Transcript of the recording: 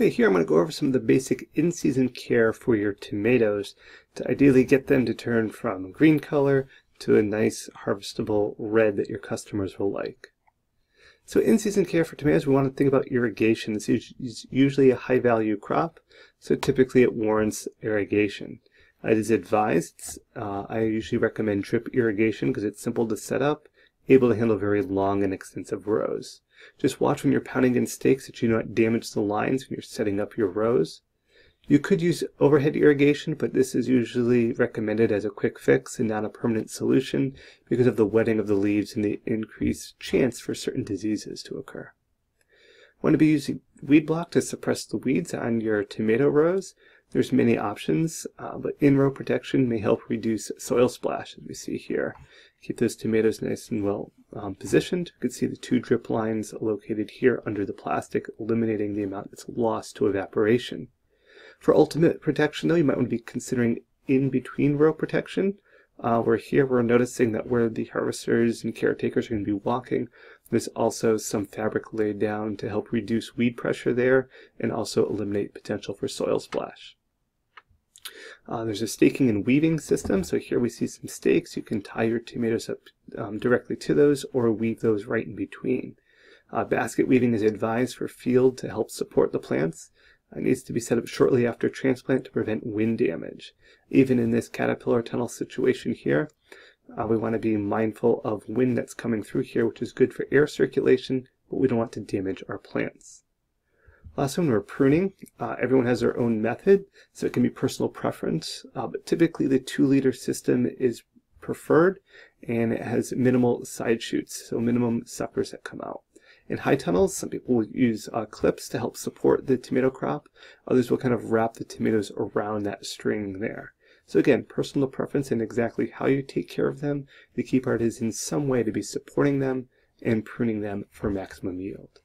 Okay, here I'm going to go over some of the basic in-season care for your tomatoes to ideally get them to turn from green color to a nice harvestable red that your customers will like. So in-season care for tomatoes, we want to think about irrigation. This is usually a high-value crop, so typically it warrants irrigation. It is advised, uh, I usually recommend drip irrigation because it's simple to set up, able to handle very long and extensive rows. Just watch when you're pounding in stakes that you do not damage the lines when you're setting up your rows. You could use overhead irrigation, but this is usually recommended as a quick fix and not a permanent solution because of the wetting of the leaves and the increased chance for certain diseases to occur. Want to be using weed block to suppress the weeds on your tomato rows? There's many options, uh, but in-row protection may help reduce soil splash, as we see here. Keep those tomatoes nice and well um, positioned. You can see the two drip lines located here under the plastic, eliminating the amount that's lost to evaporation. For ultimate protection, though, you might want to be considering in-between row protection, uh, where here we're noticing that where the harvesters and caretakers are going to be walking, there's also some fabric laid down to help reduce weed pressure there and also eliminate potential for soil splash. Uh, there's a staking and weaving system. So here we see some stakes. You can tie your tomatoes up um, directly to those or weave those right in between. Uh, basket weaving is advised for field to help support the plants. It needs to be set up shortly after transplant to prevent wind damage. Even in this caterpillar tunnel situation here, uh, we want to be mindful of wind that's coming through here, which is good for air circulation, but we don't want to damage our plants. Last one, we're pruning. Uh, everyone has their own method, so it can be personal preference, uh, but typically the two-leader system is preferred, and it has minimal side shoots, so minimum suckers that come out. In high tunnels, some people will use uh, clips to help support the tomato crop. Others will kind of wrap the tomatoes around that string there. So again, personal preference and exactly how you take care of them. The key part is in some way to be supporting them and pruning them for maximum yield.